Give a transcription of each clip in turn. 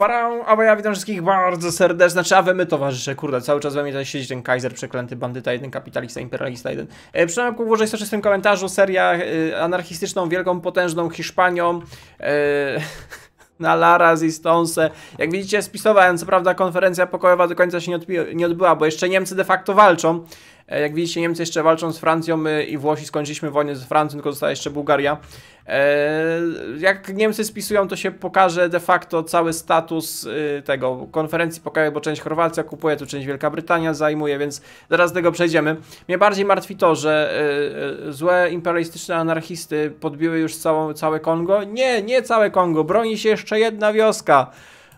Parę, a ja witam wszystkich bardzo serdecznie, znaczy a wy my towarzysze, kurde, cały czas we mnie tutaj siedzi ten Kaiser, przeklęty bandyta, jeden kapitalista, imperialista, jeden. E, Przynajmniej ku włożej w tym komentarzu, seria e, anarchistyczną, wielką, potężną Hiszpanią, e, na Lara z Stonse. Jak widzicie, spisowałem, co prawda konferencja pokojowa do końca się nie, nie odbyła, bo jeszcze Niemcy de facto walczą. E, Jak widzicie, Niemcy jeszcze walczą z Francją, my i Włosi skończyliśmy wojnę z Francją, tylko została jeszcze Bułgaria. E, Jak Niemcy spisują, to się pokaże de facto cały status y, tego konferencji pokojowej, bo część Chorwacja kupuje, tu część Wielka Brytania zajmuje, więc zaraz do tego przejdziemy. Mnie bardziej martwi to, że złe imperialistyczne anarchisty podbiły już całą, całe Kongo. Nie, nie całe Kongo, broni się jeszcze jedna wioska.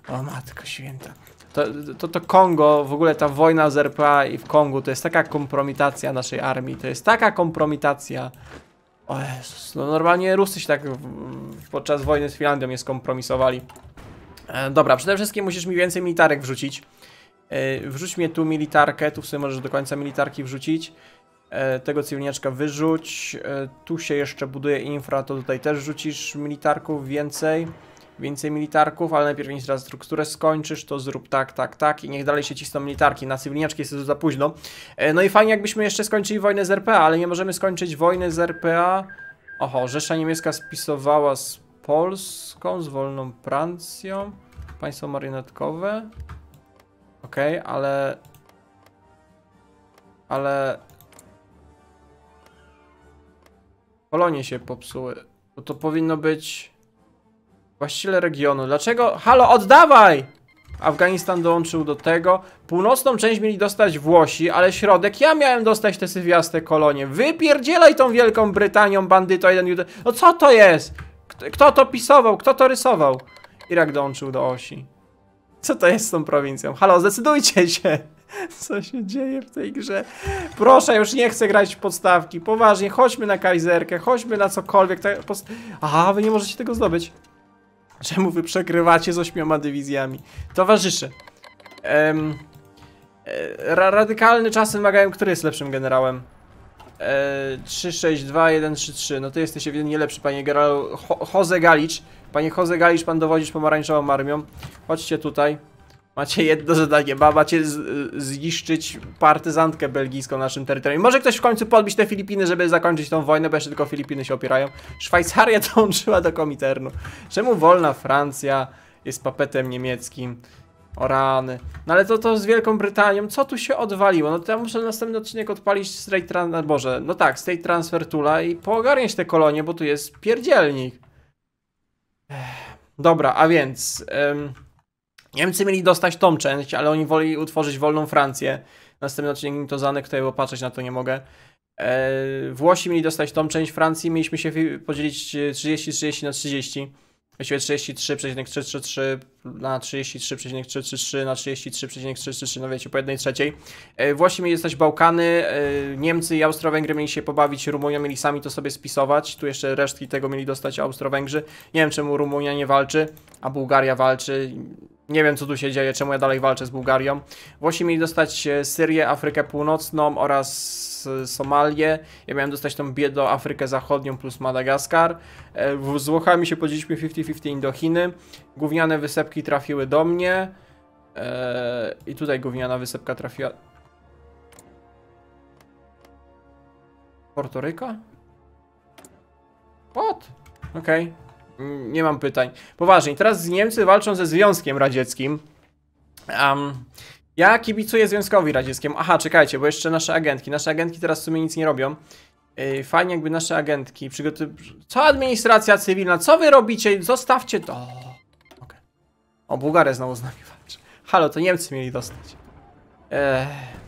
O matko święta. To, to, to Kongo, w ogóle ta wojna z RPA i w Kongu, to jest taka kompromitacja naszej armii, to jest taka kompromitacja. O Jezus, no normalnie Rusy się tak w, podczas wojny z Finlandią nie skompromisowali. E, dobra, przede wszystkim musisz mi więcej militarek wrzucić. E, wrzuć mnie tu militarkę, tu w sumie możesz do końca militarki wrzucić. E, tego cywilniaczka wyrzuć. E, tu się jeszcze buduje infra, to tutaj też rzucisz militarków więcej. Więcej militarków, ale najpierw infrastrukturę skończysz, to zrób tak, tak, tak i niech dalej się cisną militarki. Na cywilniaczki jest za późno. E, No i fajnie jakbyśmy jeszcze skończyli wojnę z RPA, ale nie możemy skończyć wojny z RPA. Oho, Rzesza Niemiecka spisowała z Polską, z wolną Francją. Państwo marionetkowe. Okej, ale... Ale... Kolonie się popsuły. Bo to powinno być... Właściciele regionu. Dlaczego? Halo, oddawaj! Afganistan dołączył do tego. Północną część mieli dostać Włosi, ale środek ja miałem dostać te sywiaste kolonie. Wypierdzielaj tą Wielką Brytanią, bandyto jeden jude. No co to jest? Kto, to pisował? Kto to rysował? Irak dołączył do osi. Co to jest z tą prowincją? Halo, zdecydujcie się! Co się dzieje w tej grze? Proszę, już nie chcę grać w podstawki. Poważnie, chodźmy na kajzerkę, chodźmy na cokolwiek. Aha, wy nie możecie tego zdobyć. Czemu wy przegrywacie z ośmioma dywizjami? Towarzysze. Em, e, ra radykalny czasy wymagają, który jest lepszym generałem? E, 3, 6, 2, 1, 3, 3. No to jesteś ewidentnie lepszy, panie generalu Ho Jose Galicz. Panie Jose Galicz, pan dowodzisz pomarańczową armią. Chodźcie tutaj. Macie jedno zadanie, ma, macie z, zniszczyć partyzantkę belgijską na naszym terytorium. Może ktoś w końcu podbić te Filipiny, żeby zakończyć tą wojnę, bo jeszcze tylko Filipiny się opierają. Szwajcaria dołączyła do Komiternu. Czemu wolna Francja jest papetem niemieckim? O rany. No ale to to z Wielką Brytanią, co tu się odwaliło? No to ja muszę następny odcinek odpalić State Transfer, Boże, no tak, State Transfer Tula i poogarniać te kolonie, bo tu jest pierdzielnik. Ech. Dobra, a więc... em, Niemcy mieli dostać tą część, ale oni woli utworzyć wolną Francję. Następny odcinek mi to zanek, bo patrzeć na to nie mogę. E, Włosi mieli dostać tą część Francji, mieliśmy się podzielić e, 30-30 na 30. Właściwie 33,333 na 33,333 na 33,333, no wiecie, po jednej trzeciej. E, Włosi mieli dostać Bałkany, e, Niemcy i Austro-Węgry mieli się pobawić, Rumunia mieli sami to sobie spisować. Tu jeszcze resztki tego mieli dostać Austro-Węgrzy. Nie wiem czemu Rumunia nie walczy, a Bułgaria walczy. Nie wiem co tu się dzieje, czemu ja dalej walczę z Bułgarią. Włosi mieli dostać e, Syrię, Afrykę Północną oraz e, Somalię. Ja miałem dostać tą biedo Afrykę Zachodnią plus Madagaskar. E, Z Włochami się podzieliliśmy 50-50 Indochiny. Gówniane wysepki trafiły do mnie. I tutaj gówniana wysepka trafiła. Portoryka? What? Okej. Mm, Nie mam pytań. Poważnie, teraz Niemcy walczą ze Związkiem Radzieckim. Um, ja kibicuję Związkowi Radzieckiemu. Aha, czekajcie, bo jeszcze nasze agentki. Nasze agentki teraz w sumie nic nie robią. Yy, fajnie jakby nasze agentki przygotow... Co administracja cywilna? Co wy robicie? Zostawcie to. O, okej. O, Bułgaria znowu z nami walczy. Halo, to Niemcy mieli dostać. Ech.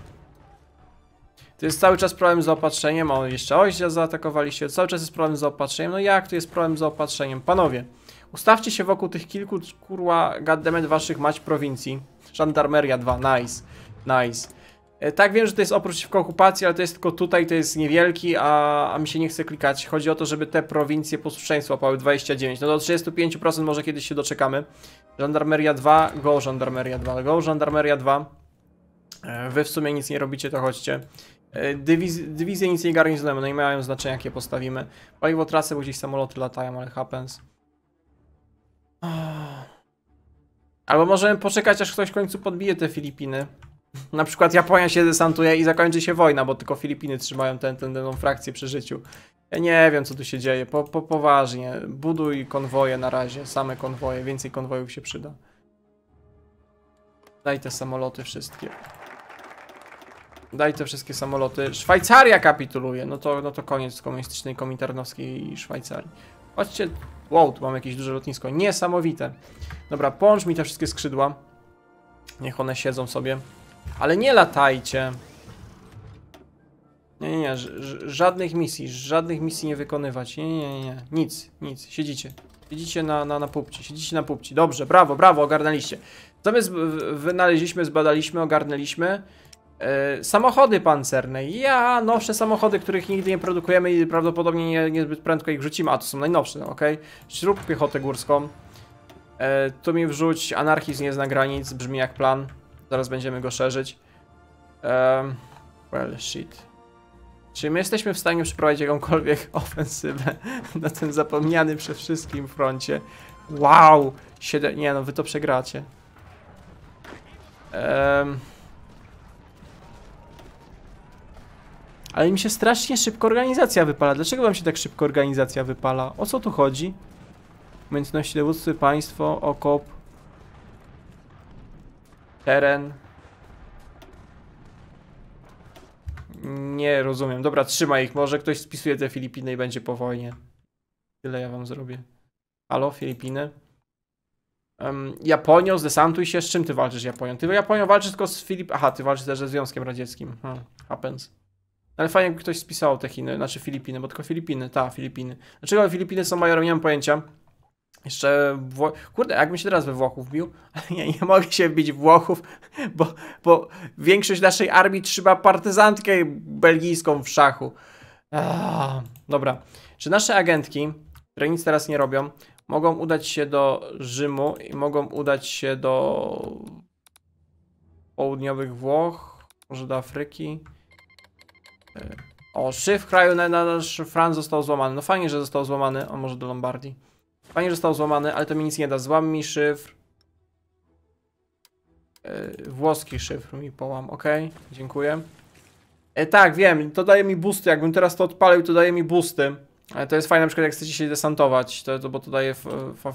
To jest cały czas problem z zaopatrzeniem. O, jeszcze oździa zaatakowaliście. Cały czas jest problem z zaopatrzeniem. No jak tu jest problem z zaopatrzeniem? Panowie, ustawcie się wokół tych kilku, kurwa, goddammit waszych mać prowincji. Żandarmeria 2, nice, nice. E, Tak, wiem, że to jest oprócz przeciwko okupacji, ale to jest tylko tutaj, to jest niewielki, a, a mi się nie chce klikać. Chodzi o to, żeby te prowincje posłuszeństwa łapały 29. No do 35% może kiedyś się doczekamy. Żandarmeria 2, go Żandarmeria 2, go Żandarmeria 2. E, Wy w sumie nic nie robicie, to chodźcie. E, Dywiz dywizje nic nie garnizonują, no i mają znaczenie jakie postawimy. Paliwo trasy, bo gdzieś samoloty latają, ale happens. Albo możemy poczekać, aż ktoś w końcu podbije te Filipiny. Na przykład Japonia się desantuje i zakończy się wojna, bo tylko Filipiny trzymają tę ten, ten, frakcję przy życiu. Ja nie wiem, co tu się dzieje. Po, po, poważnie. Buduj konwoje na razie. Same konwoje. Więcej konwojów się przyda. Daj te samoloty wszystkie. Daj te wszystkie samoloty. Szwajcaria kapituluje. No to, no to koniec komunistycznej komintarnowskiej Szwajcarii. Chodźcie. Wow, tu mam jakieś duże lotnisko. Niesamowite. Dobra, połącz mi te wszystkie skrzydła. Niech one siedzą sobie. Ale nie latajcie. Nie, nie, nie. Żadnych misji. Żadnych misji nie wykonywać. Nie, nie, nie. Nic, nic. Siedzicie. Siedzicie na, na, na pupci. Siedzicie na pupci. Dobrze, brawo, brawo, ogarnęliście. My wynaleźliśmy, zbadaliśmy, ogarnęliśmy? Yy, samochody pancerne. Ja, nowsze samochody, których nigdy nie produkujemy i prawdopodobnie nie, niezbyt prędko ich wrzucimy. A to są najnowsze, ok? Śrub piechotę górską. Yy, tu mi wrzuć anarchizm nie zna granic, brzmi jak plan. Zaraz będziemy go szerzyć. Um, well, shit. Czy my jesteśmy w stanie przeprowadzić jakąkolwiek ofensywę na tym zapomnianym przez wszystkim froncie? Wow! Siedem... Nie no, wy to przegracie. Um, ale mi się strasznie szybko organizacja wypala. Dlaczego wam się tak szybko organizacja wypala? O co tu chodzi? Umiejętności dowódcy, państwo, okop. Teren. Nie rozumiem. Dobra, trzymaj ich. Może ktoś spisuje te Filipiny i będzie po wojnie. Tyle ja wam zrobię. Halo, Filipiny? Um, Japonią, zdesantuj się. Z czym ty walczysz, Japonią? Ty Japonią walczysz tylko z Filip... Aha, ty walczysz też ze Związkiem Radzieckim. Hmm, happens. Ale fajnie, jakby ktoś spisał te Chiny, znaczy Filipiny, bo tylko Filipiny, ta, Filipiny. Dlaczego Filipiny są majorem, nie mam pojęcia. Jeszcze Wło... Kurde, jakbym się teraz we Włochów bił, nie, nie mogę się bić w Włochów, bo, bo większość naszej armii trzyma partyzantkę belgijską w szachu. Ah, dobra. Czy nasze agentki, które nic teraz nie robią, mogą udać się do Rzymu i mogą udać się do południowych Włoch, może do Afryki? E, o, szyf kraju na, na nasz Franc został złamany. No fajnie, że został złamany. On może do Lombardii. Fajnie, że został złamany, ale to mi nic nie da. Złam mi szyfr. Yy, włoski szyfr mi połam, ok, dziękuję. E, tak, wiem, to daje mi boosty. Jakbym teraz to odpalił, to daje mi boosty. To jest fajne, na przykład jak chcecie się desantować, to, to bo to daje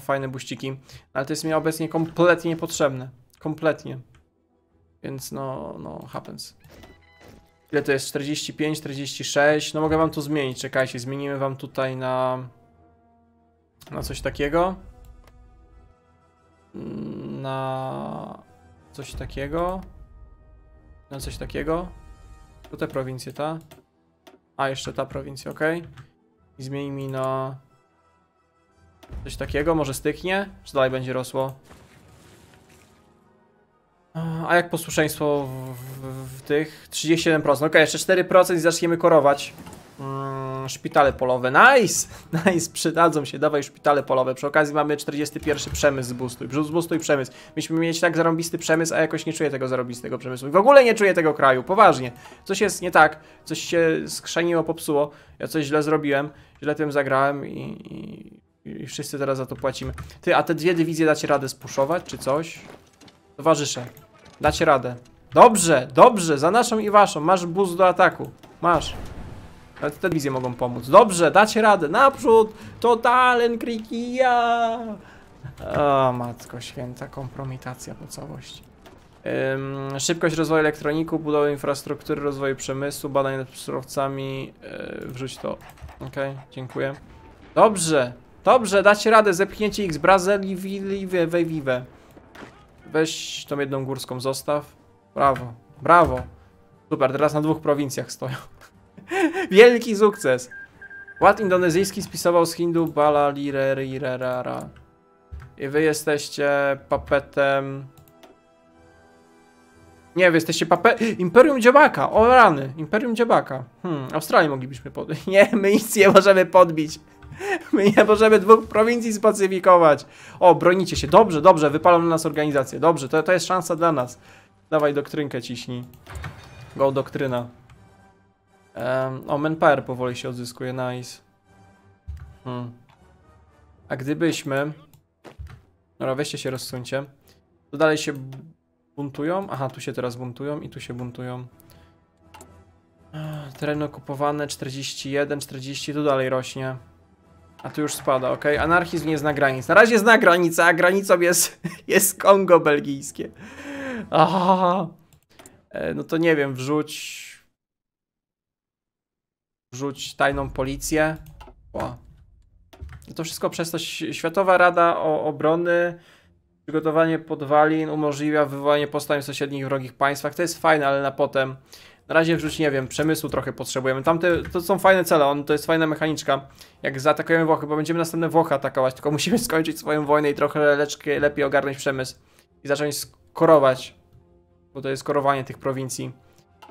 fajne buściki. Ale to jest mi obecnie kompletnie niepotrzebne. Kompletnie. Więc no, no, happens. Ile to jest? 45, 46? No mogę wam to zmienić, czekajcie, zmienimy wam tutaj na na coś takiego. Na coś takiego. Na coś takiego. Tu te prowincje, ta. A, jeszcze ta prowincja, ok. I zmieni mi na coś takiego, może styknie? Czy dalej będzie rosło? A jak posłuszeństwo w, w, w tych? 37%. Ok, jeszcze 4% i zaczniemy korować. Mm, szpitale polowe. Nice! Nice, przydadzą się. Dawaj szpitale polowe. Przy okazji mamy 41 przemysł z boostuj. Zboostuj przemysł. Myśmy mieć tak zarąbisty przemysł, a jakoś nie czuję tego zarąbistego przemysłu. I w ogóle nie czuję tego kraju. Poważnie. Coś jest nie tak. Coś się skrzaniło, popsuło. Ja coś źle zrobiłem. Źle tym zagrałem i, i, i wszyscy teraz za to płacimy. Ty, a te dwie dywizje dacie radę spuszować, czy coś? Towarzysze, dacie radę. Dobrze, dobrze, za naszą i waszą. Masz boost do ataku. Masz. Ale te wizje mogą pomóc. Dobrze, dacie radę. Naprzód! Totalen krikija! O, matko święta, kompromitacja po całości. Ym, szybkość rozwoju elektroniku, budowy infrastruktury, rozwoju przemysłu, badań nad surowcami. Yy, wrzuć to. Ok, dziękuję. Dobrze, dobrze, dacie radę. Zepchnięcie ich z Brazylii, Vive. Weź tą jedną górską, zostaw. Brawo, brawo. Super, teraz na dwóch prowincjach stoją. Wielki sukces. Ład indonezyjski spisował z Hindu Bala Lirerara. I wy jesteście papetem... Nie, wy jesteście papet... Imperium Dziabaka! O rany! Imperium Dziabaka. Hmm, Australii moglibyśmy podbić. Nie, my nic nie możemy podbić. My nie możemy dwóch prowincji spacyfikować. O, bronicie się. Dobrze, dobrze, wypalą na nas organizację. Dobrze, to, to jest szansa dla nas. Dawaj doktrynkę ciśnij. Go doktryna. Um, o, manpower powoli się odzyskuje, nice. Hmm. A gdybyśmy... Dobra, weźcie się rozsuńcie. Tu dalej się buntują. Aha, tu się teraz buntują i tu się buntują. Tereny okupowane 41, 40, tu dalej rośnie. A tu już spada, ok? Anarchizm nie zna granic. Na razie zna granicę, a granicą jest, jest Kongo belgijskie. Aha. E, No to nie wiem, wrzuć. Wrzuć tajną policję. O. I to wszystko przez to Światowa Rada Obrony. Przygotowanie podwalin umożliwia wywołanie powstań w sąsiednich wrogich państwach. To jest fajne, ale na potem. Na razie wrzuć, nie wiem, przemysłu trochę potrzebujemy. Tamte to są fajne cele, on, to jest fajna mechaniczka. Jak zaatakujemy Włochy, bo będziemy następne Włochy atakować, tylko musimy skończyć swoją wojnę i trochę leczkę, lepiej ogarnąć przemysł. I zacząć skorować. Bo to jest korowanie tych prowincji.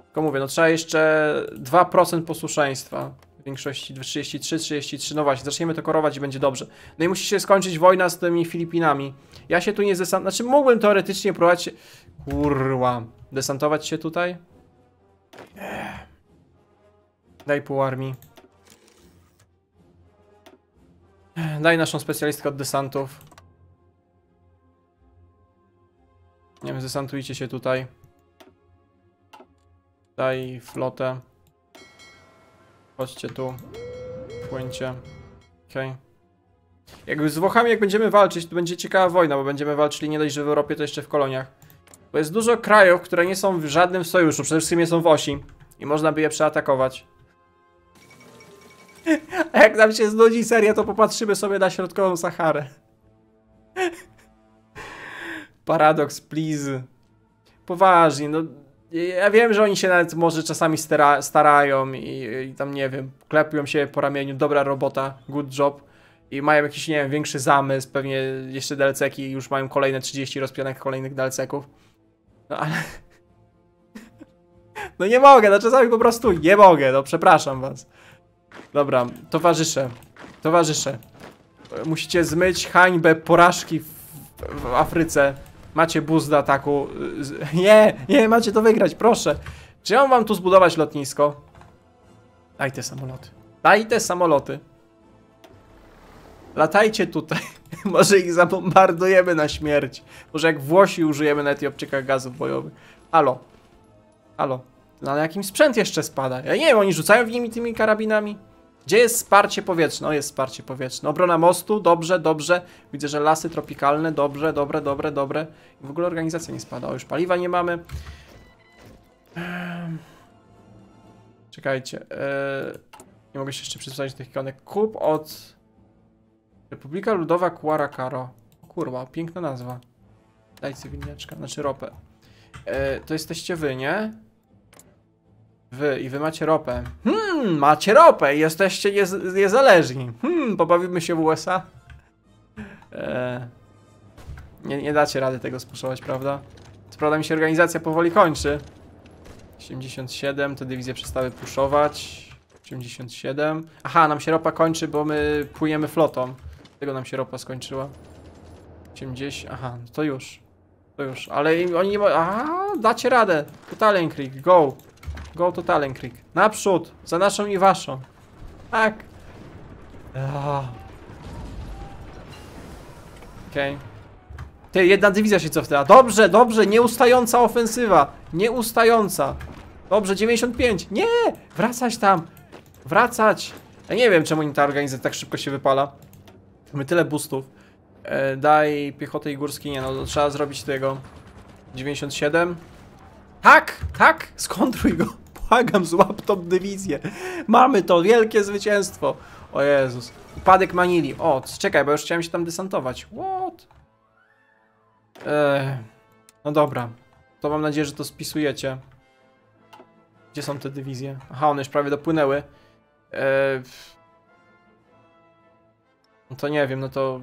Tylko mówię, no trzeba jeszcze 2% posłuszeństwa. W większości 33, 33, no właśnie, zaczniemy to korować i będzie dobrze. No i musi się skończyć wojna z tymi Filipinami. Ja się tu nie zesant... Znaczy mógłbym teoretycznie próbować. Kurwa. Desantować się tutaj? Daj pół armii. Daj naszą specjalistkę od desantów. Nie wiem, zesantujcie się tutaj. Daj flotę. Chodźcie tu. Płyńcie. Okej. Jakby z Włochami, jak będziemy walczyć, to będzie ciekawa wojna, bo będziemy walczyli nie dość, że w Europie, to jeszcze w koloniach. Bo jest dużo krajów, które nie są w żadnym sojuszu, przede wszystkim nie są w osi. I można by je przeatakować. A jak nam się znudzi seria, to popatrzymy sobie na środkową Saharę. Paradoks, please. Poważnie, no. Ja wiem, że oni się nawet może czasami stara, starają i, i tam, nie wiem, klepią się po ramieniu, dobra robota, good job. I mają jakiś, nie wiem, większy zamysł, pewnie jeszcze DLC-ki i już mają kolejne 30 rozpianych kolejnych DLC-ków. No ale... No nie mogę, no czasami po prostu nie mogę, no przepraszam was. Dobra, towarzysze, towarzysze. Musicie zmyć hańbę porażki w, w Afryce. Macie boost do ataku. Nie, nie, macie to wygrać, proszę. Czy ja mam wam tu zbudować lotnisko? Daj te samoloty. Daj te samoloty. Latajcie tutaj. Może ich zabombardujemy na śmierć. Może jak Włosi użyjemy na Etiopczykach gazów bojowych. Halo. Halo. No ale jakim sprzęt jeszcze spada? Ja nie wiem, oni rzucają w nimi tymi karabinami? Gdzie jest wsparcie powietrzne? O, jest wsparcie powietrzne. Obrona mostu, dobrze, dobrze. Widzę, że lasy tropikalne, dobrze, dobre, dobre, dobre. I w ogóle organizacja nie spada. O, już paliwa nie mamy. Ehm. Czekajcie. eee, Nie mogę się jeszcze przysłać tych ikonek. Kup od Republika Ludowa Kuarakaro. Kurwa, piękna nazwa. Daj cywilniaczka, znaczy ropę. E, to jesteście wy, nie? Wy i wy macie ropę. Hmm, macie ropę i jesteście niez niezależni. Hmm, pobawimy się w USA. E, nie, nie dacie rady tego spuszować, prawda? Co prawda mi się organizacja powoli kończy. 87, te dywizje przestały puszować. 87. Aha, nam się ropa kończy, bo my płyniemy flotą. Tego nam się ropa skończyła. 80. Aha, to już. To już. Ale oni nie ma. Aha, dacie radę. Totalen Creek, go. Go Totalen Creek. Naprzód. Za naszą i waszą. Tak. Okej. Ty, jedna dywizja się cofnęła. Dobrze, dobrze, nieustająca ofensywa. Nieustająca. Dobrze, 95. Nie! Wracać tam. Wracać. Ja nie wiem, czemu ta organizacja tak szybko się wypala. Mamy tyle boostów. E, daj piechotę i górski, nie no, trzeba zrobić tego. 97. Tak, tak, skontruj go. Błagam, złap tą dywizję. Mamy to, wielkie zwycięstwo. O Jezus. Upadek Manili. O, czekaj, bo już chciałem się tam desantować. What? Eee, no dobra. To mam nadzieję, że to spisujecie. Gdzie są te dywizje? Aha, one już prawie dopłynęły. Eee, no to nie wiem, no to...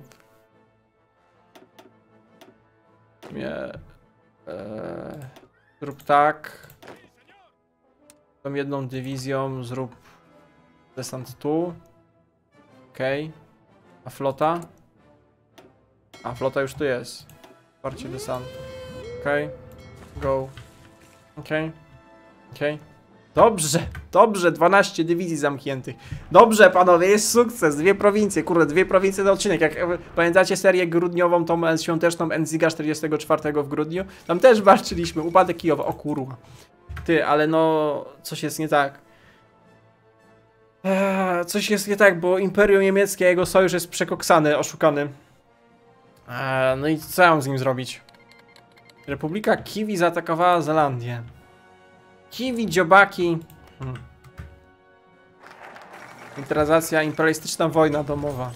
Nie... Eee, zrób tak. Tą jedną dywizją zrób desant tu. Okej. A flota? A flota już tu jest. Wsparcie desantu. Okej. Go. Okej. Okej. Dobrze, Dobrze, 12 dywizji zamkniętych. Dobrze, panowie, jest sukces. Dwie prowincje, kurde, dwie prowincje na odcinek. Jak e, pamiętacie serię grudniową, tą świąteczną Enziga 44 w grudniu? Tam też walczyliśmy. Upadek Kijowa. O kurwa. Ty, ale no, coś jest nie tak. Eee, coś jest nie tak, bo Imperium Niemieckie, jego sojusz jest przekoksany, oszukany. Eee, no i co ja mam z nim zrobić? Republika Kiwi zaatakowała Zelandię. Kiwi, dziobaki. Hmm. Imperialistyczna wojna domowa.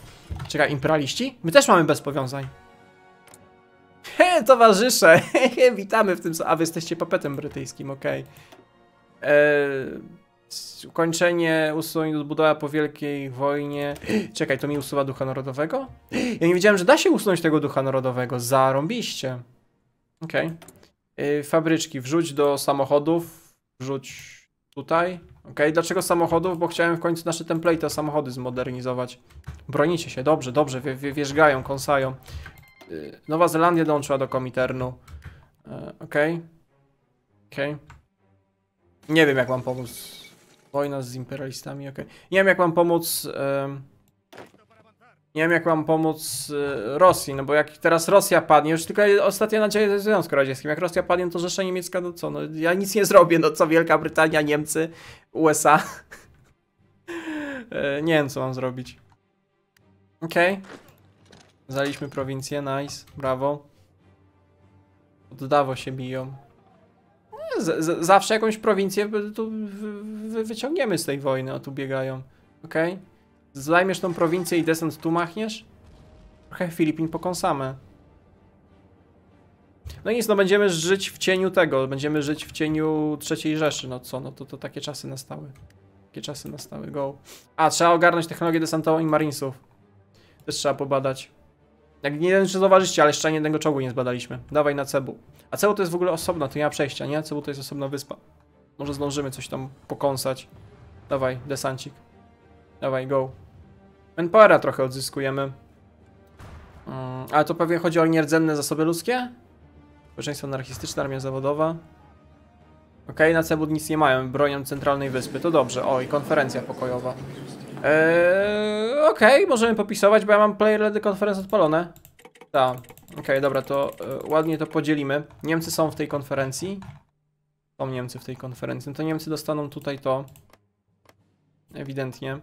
Czekaj, imperialiści? My też mamy bez powiązań. He, towarzysze! He, witamy w tym... A, wy jesteście papetem brytyjskim, okej. Okay. Eee, ukończenie, usunięcie odbudowa po wielkiej wojnie. Czekaj, to mi usuwa ducha narodowego? Ja nie wiedziałem, że da się usunąć tego ducha narodowego. Zarąbiście. Okej. Okay. Fabryczki, wrzuć do samochodów. Wrzuć tutaj. Ok, dlaczego samochodów? Bo chciałem w końcu nasze template samochody zmodernizować. Bronicie się, dobrze, dobrze, wie, wie, wierzgają, kąsają. Yy, Nowa Zelandia dołączyła do Komiternu. Ok. Ok. Nie wiem jak mam pomóc. Wojna z imperialistami, ok. Nie wiem jak mam pomóc... Yy... Nie wiem jak mam pomóc y, Rosji, no bo jak teraz Rosja padnie, już tylko ostatnia nadzieja ze Związku Radzieckim, jak Rosja padnie, to Rzesza Niemiecka, no co, no ja nic nie zrobię, no co Wielka Brytania, Niemcy, USA. E, nie wiem co mam zrobić. Okej. Okay. Zaliśmy prowincję, nice, brawo. Oddawo się biją. Z, z, zawsze jakąś prowincję tu wyciągniemy z tej wojny, o tu biegają. Okej. Okay. Zajmiesz tą prowincję i desant tu machniesz? Trochę Filipin pokąsamy. No nic, no będziemy żyć w cieniu tego, będziemy żyć w cieniu trzeciej Rzeszy, no co, no to, to takie czasy nastały. Takie czasy nastały, go. A, trzeba ogarnąć technologię desantową i marinesów. Też trzeba pobadać. Jak nie wiem, czy zauważycie, ale jeszcze ani jednego czołgu nie zbadaliśmy. Dawaj na Cebu. A Cebu to jest w ogóle osobno, to nie ma przejścia, nie? Cebu to jest osobna wyspa. Może zdążymy coś tam pokąsać. Dawaj, desancik. Dawaj, go. Manpowera trochę odzyskujemy. Hmm, ale to pewnie chodzi o nierdzenne zasoby ludzkie? Społeczeństwo anarchistyczne, armia zawodowa. Okej, okay, na Cebud nic nie mają, bronią centralnej wyspy, to dobrze. O, i konferencja pokojowa. Eee, Okej, okay, możemy popisować, bo ja mam player ledy konferenc odpalone. Tak, okej, okay, dobra, to e, ładnie to podzielimy. Niemcy są w tej konferencji. Są Niemcy w tej konferencji, no to Niemcy dostaną tutaj to. Ewidentnie.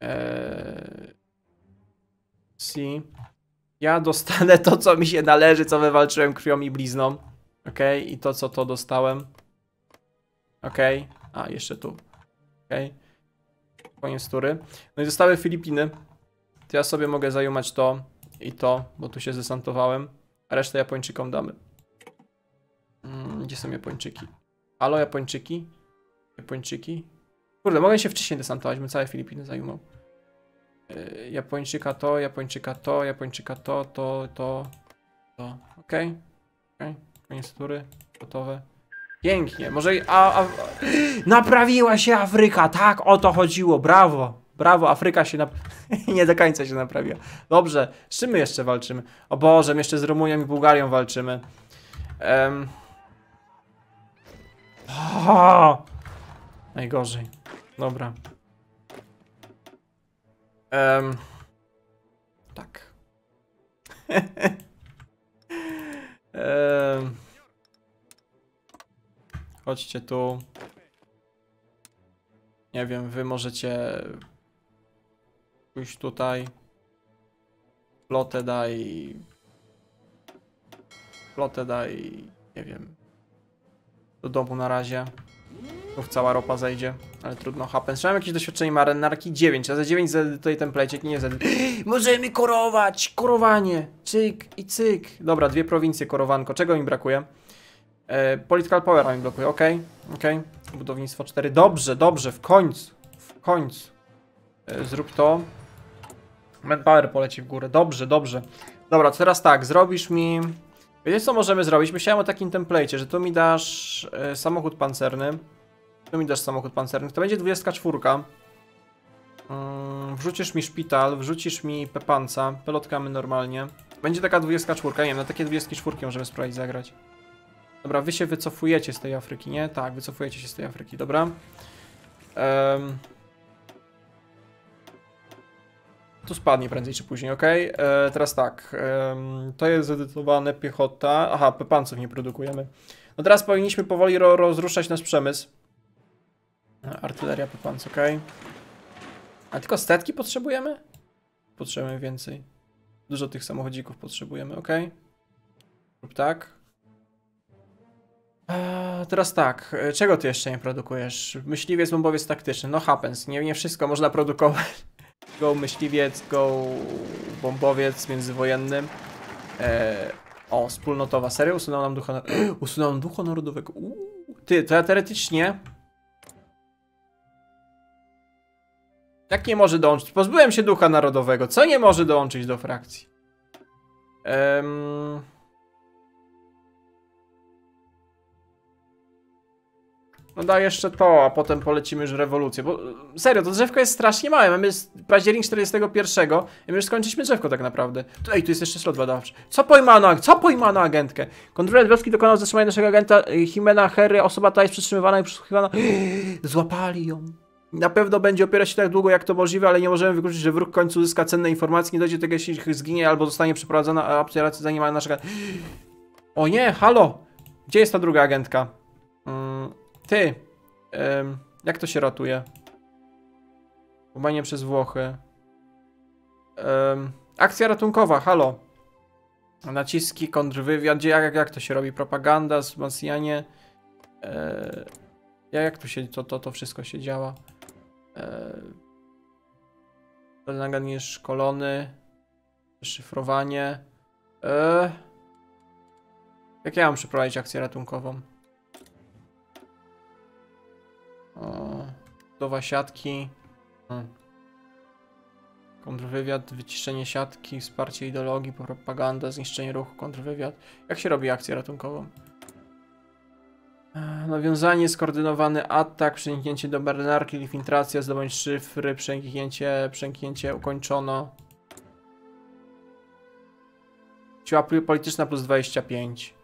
Eee, C. Ja dostanę to, co mi się należy, co wywalczyłem krwią i blizną. Ok, i to, co to dostałem. Ok, a jeszcze tu. Ok, koniec tury. No i zostały Filipiny. To ja sobie mogę zajumać to i to, bo tu się zdesantowałem. A resztę Japończykom damy. Mm, gdzie są Japończyki? Halo, Japończyki? Japończyki? Kurde, mogę się wcześniej desantować, bym całe Filipiny zajumał. Yy, Japończyka to, Japończyka to, Japończyka to, to, to, to. Okej. Okay. Okej. Okay. Koniec tury. Gotowe. Pięknie. Może... A, a, naprawiła się Afryka. Tak, o to chodziło. Brawo. Brawo, Afryka się nap... nie do końca się naprawiła. Dobrze. Z czym my jeszcze walczymy? O Boże, my jeszcze z Rumunią i Bułgarią walczymy. Um... Oh! Najgorzej. Dobra. Um, tak. um, chodźcie tu. Nie wiem, wy możecie pójść tutaj. Flotę daj. Flotę daj. Nie wiem. Do domu na razie. Znów cała ropa zejdzie, ale trudno. Happens. Czy mam jakieś doświadczenie marynarki? 9, a za 9 tutaj template, nie za... Możemy korować! Korowanie! Cyk i cyk. Dobra, dwie prowincje, korowanko. Czego mi brakuje? E, political power mi blokuje, ok, ok. Budownictwo 4. Dobrze, dobrze, w końcu. W końcu. E, zrób to. Manpower poleci w górę. Dobrze, dobrze. Dobra, teraz tak, zrobisz mi... Wiecie co możemy zrobić? Myślałem o takim template, że tu mi dasz e, samochód pancerny. Tu mi dasz samochód pancerny. To będzie 24. Mm, wrzucisz mi szpital, wrzucisz mi pepanca. Pelotkamy normalnie. Będzie taka 24. Nie wiem, na takie 24 możemy spróbować zagrać. Dobra, wy się wycofujecie z tej Afryki, nie? Tak, wycofujecie się z tej Afryki, dobra. Em, tu spadnie prędzej czy później, ok? E, teraz tak. em, to jest zedytowane piechota. Aha, pepanców nie produkujemy. No teraz powinniśmy powoli ro rozruszać nasz przemysł. E, Artyleria pepanc, ok? A tylko stetki potrzebujemy? Potrzebujemy więcej. Dużo tych samochodzików potrzebujemy, ok? Lub tak. Eee, teraz tak, e, czego ty jeszcze nie produkujesz? Myśliwiec, bombowiec taktyczny. No happens, nie, nie wszystko można produkować. Go myśliwiec, go bombowiec międzywojenny. Eee, o, wspólnotowa. Serio? Usunął nam ducha... Usunął nam ducha narodowego. Ty, to teoretycznie... Jak nie może dołączyć? Pozbyłem się ducha narodowego. Co nie może dołączyć do frakcji? Ehm... No da jeszcze to, a potem polecimy już rewolucję, bo e, serio, to drzewko jest strasznie małe, mamy październik 41 i my już skończyliśmy drzewko tak naprawdę. Ej, tu jest jeszcze slot badawczy. Co pojmano, co pojmano agentkę? Kontroler wioski dokonał zatrzymania naszego agenta y, Jimena Herry, osoba ta jest przetrzymywana i przesłuchiwana. Złapali ją. Na pewno będzie opierać się tak długo jak to możliwe, ale nie możemy wykluczyć, że wróg w końcu uzyska cenne informacje, nie dojdzie do tego, jeśli zginie albo zostanie przeprowadzona operacja zanim naszego... O nie, halo! Gdzie jest ta druga agentka? Ty, em, jak to się ratuje? Łamanie przez Włochy. Em, akcja ratunkowa, halo. Naciski, kontrwywiad, gdzie, jak, jak to się robi? Propaganda, wzmacnianie. E, jak to się, to, to, to wszystko się działa? E, nagan jest szkolony. Szyfrowanie. E, jak ja mam przeprowadzić akcję ratunkową? Budowa siatki. Kontrwywiad, wyciszenie siatki, wsparcie ideologii, propaganda, zniszczenie ruchu, kontrwywiad. Jak się robi akcję ratunkową? E, Nawiązanie, skoordynowany atak, przeniknięcie do marynarki, infiltracja, zdobądź szyfry, przeniknięcie, przeniknięcie ukończono. Siła polityczna plus 25.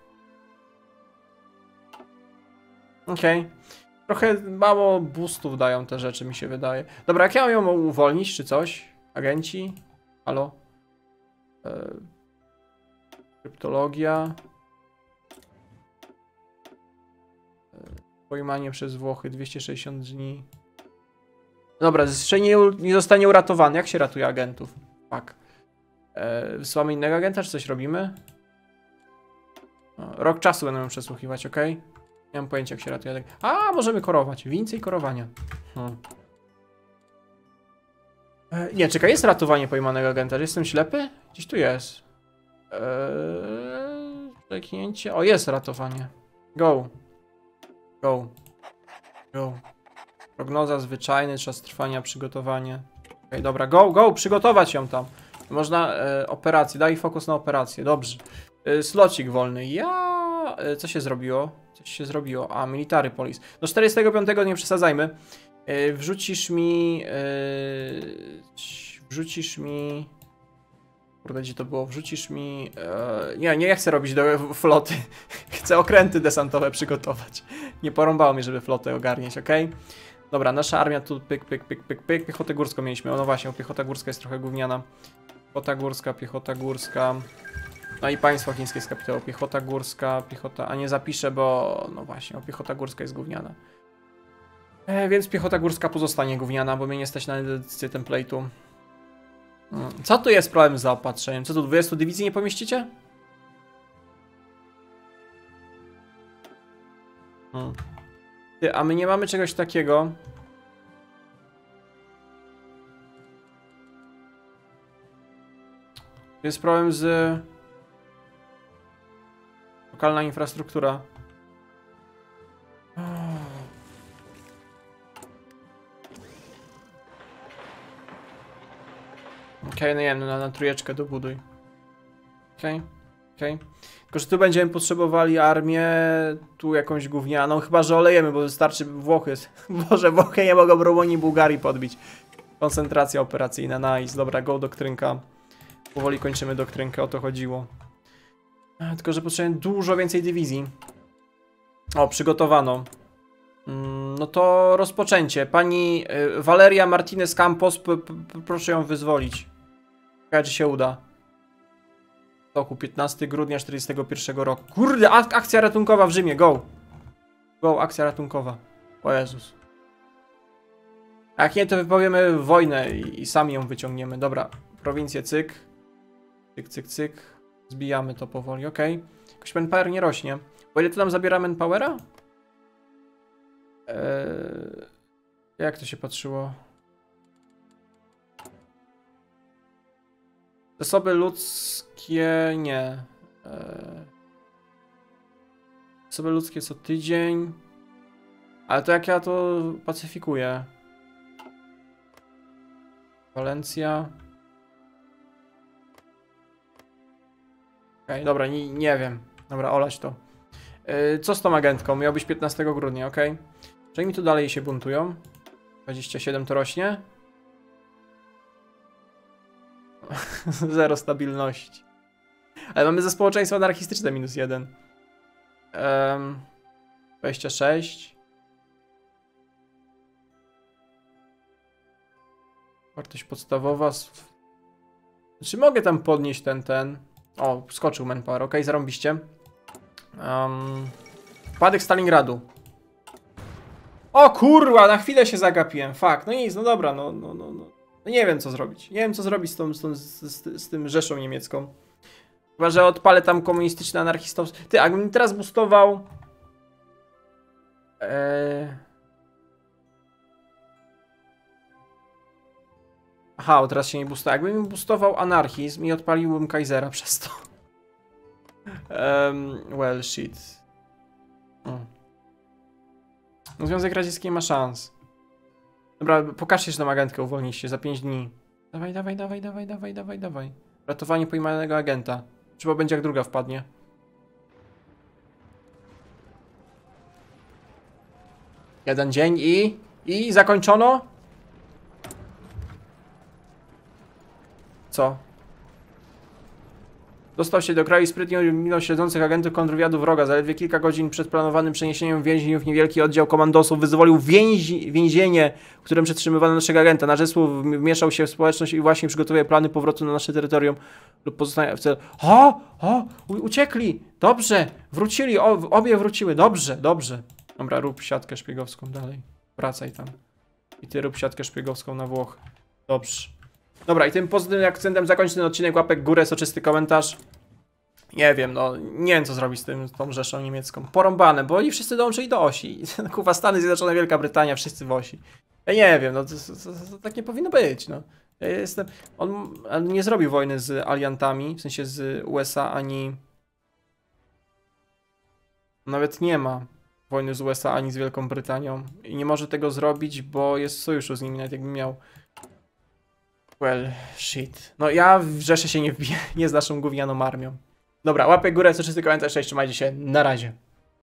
Okej. Trochę mało boostów dają te rzeczy, mi się wydaje. Dobra, jak ja ją uwolnić, czy coś? Agenci? Halo? E... Kryptologia. E... Pojmanie przez Włochy, 260 dni. Dobra, jeszcze nie, nie zostanie uratowany. Jak się ratuje agentów? Fuck. E... Wysyłamy innego agenta, czy coś robimy? O, rok czasu będę ją przesłuchiwać, ok? Nie mam pojęcia, jak się ratuje. ag- A, możemy korować. Więcej korowania. Hmm. E, nie, czekaj, jest ratowanie pojmanego agenta. Jestem ślepy? Gdzieś tu jest. Eee, Kliknięcie. O, jest ratowanie. Go. Go. Go. Prognoza zwyczajny, czas trwania, przygotowanie. Okej, dobra, go, go, przygotować ją tam. Można e, operację, daj fokus na operację, dobrze. E, slocik wolny. Ja. E, co się zrobiło? Coś się zrobiło. A, military police. Do 45 nie przesadzajmy. E, wrzucisz mi. E, wrzucisz mi. Kurde, gdzie to było? Wrzucisz mi. Nie, nie chcę robić do floty. chcę okręty desantowe przygotować. Nie porąbało mnie, żeby flotę ogarnieć, ok? Dobra, nasza armia tu pyk, pyk, pyk, pyk, pyk. Piechotę górską mieliśmy. No właśnie, piechota górska jest trochę gówniana. Piechota górska, piechota górska. No i państwo chińskie z kapitału. Piechota górska, piechota. A nie zapiszę, bo. No właśnie, o, piechota górska jest gówniana. E, więc piechota górska pozostanie gówniana, bo mnie nie stać na edycję template'u. Mm, Co tu jest problem z zaopatrzeniem? Co tu 20 dywizji nie pomieścicie? Hmm. Ty, a my nie mamy czegoś takiego. Jest problem z... Lokalna infrastruktura. Okej, no nie no na, na trójeczkę dobuduj. Okej, okej. Tylko, że tu będziemy potrzebowali armię, tu jakąś gównianą, chyba, że olejemy, bo wystarczy Włochy. Może Włochy nie mogą Rumunii i Bułgarii podbić. Koncentracja operacyjna, nice. Dobra, go doktrynka. Powoli kończymy doktrynkę, o to chodziło. Tylko, że potrzebujemy dużo więcej dywizji. O, przygotowano. Mm, no to rozpoczęcie. Pani y, Valeria Martinez Campos, proszę ją wyzwolić. Ciekawe, czy się uda. W roku 15 grudnia 41 roku. Kurde, ak akcja ratunkowa w Rzymie, go! Go, akcja ratunkowa. O Jezus. Jak nie, to wypowiemy wojnę i, i sami ją wyciągniemy. Dobra, prowincję cyk. Cyk, cyk, cyk. Zbijamy to powoli, okej. Jakoś manpower nie rośnie. Bo ile to nam zabiera manpowera? Eee, jak to się patrzyło? Zasoby ludzkie nie. Eee, zasoby ludzkie co tydzień. Ale to jak ja to pacyfikuję? Walencja. Okej, dobra, nie, nie wiem. Dobra, olać to. Yy, co z tą agentką? Miał być 15 grudnia, ok? Czy mi tu dalej się buntują? 27 to rośnie? Zero stabilności. Ale mamy za społeczeństwo anarchistyczne minus 1. Um, 26. Wartość podstawowa. Czy mogę tam podnieść ten, ten? O, skoczył manpower, ok, zarąbiście. Um, wpadek Stalingradu. O kurwa, na chwilę się zagapiłem, fuck, no nic, no dobra, no, no, no, no. no nie wiem co zrobić, nie wiem co zrobić z, tą, z, tą, z, z, z tym Rzeszą niemiecką. Chyba, że odpalę tam komunistyczny anarchistowski. Ty, jakbym teraz boostował... Eee... Aha, teraz się nie boostował. Jakbym boostował anarchizm i odpaliłbym Kaisera przez to. Um, well, shit. Mm. No, Związek Radziecki nie ma szans. Dobra, pokażcie, że tą agentkę uwolniliście za 5 dni. Dawaj, dawaj, dawaj, dawaj, dawaj, dawaj, dawaj. Ratowanie pojmanego agenta. Trzeba będzie jak druga wpadnie. Jeden dzień i... I zakończono? Co? Dostał się do kraju sprytnie minął śledzących agentów kontrwywiadu wroga. Zaledwie kilka godzin przed planowanym przeniesieniem więźniów niewielki oddział komandosów wyzwolił więzi, więzienie, w którym przetrzymywano naszego agenta. Nasz zespół wmieszał się w społeczność i właśnie przygotowuje plany powrotu na nasze terytorium lub pozostania w celu. O! O! Uciekli! Dobrze! Wrócili! O, obie wróciły! Dobrze! Dobrze! Dobra, rób siatkę szpiegowską dalej. Wracaj tam. I ty rób siatkę szpiegowską na Włochy. Dobrze. Dobra, i tym pozytywnym akcentem zakończę ten odcinek. Łapek górę, soczysty komentarz. Nie wiem, no, nie wiem co zrobić z tym, tą Rzeszą niemiecką. Porąbane, bo oni wszyscy dołączyli do osi. Kuwa, Stany Zjednoczone, Wielka Brytania, wszyscy w osi. Ja nie wiem, no, to, to, to, to tak nie powinno być, no. Ja jestem, on on nie zrobił wojny z aliantami, w sensie z USA, ani... Nawet nie ma wojny z USA, ani z Wielką Brytanią. I nie może tego zrobić, bo jest w sojuszu z nimi, nawet jakby miał. Well, shit. No ja w Rzeszę się nie wbiję, nie z naszą gównianą armią. Dobra, łapę górę, co czysty komentarz, cześć, trzymajcie się, na razie.